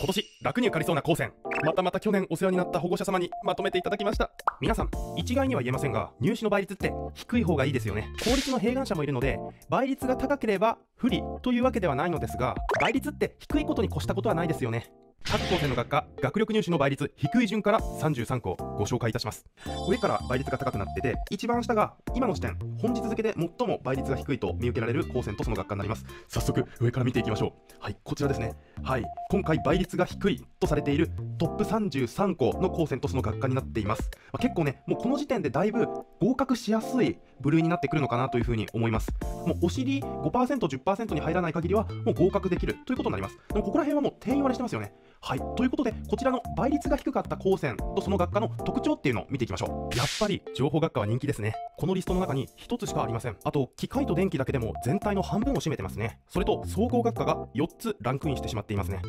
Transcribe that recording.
今年楽に受かりそうな高専。またまた去年お世話になった保護者様にまとめていただきました。皆さん一概には言えませんが入試の倍率って低い方がいいですよね。公立の併願者もいるので倍率が高ければ不利というわけではないのですが倍率って低いことに越したことはないですよね。各高専の学科学力入試の倍率低い順から33個ご紹介いたします。上から倍率が高くなってて一番下が今の時点本日付で最も倍率が低いと見受けられる高専とその学科になります。早速上から見ていきましょう。はいこちらですね。はい。今回倍率が低いとされているトップ33個の高専とその学科になっています、まあ結構ねもうこの時点でだいぶ合格しやすい部類になってくるのかなというふうに思います。もうお尻 5%10% に入らない限りはもう合格できるということになります。でもここら辺はもう定員割れしてますよね。はい。ということでこちらの倍率が低かった高専とその学科の特徴っていうのを見ていきましょう。やっぱり情報学科は人気ですね。このリストの中に1つしかありません。あと機械と電気だけでも全体の半分を占めてますね。それと総合学科が4つランクインしてしまっていますね。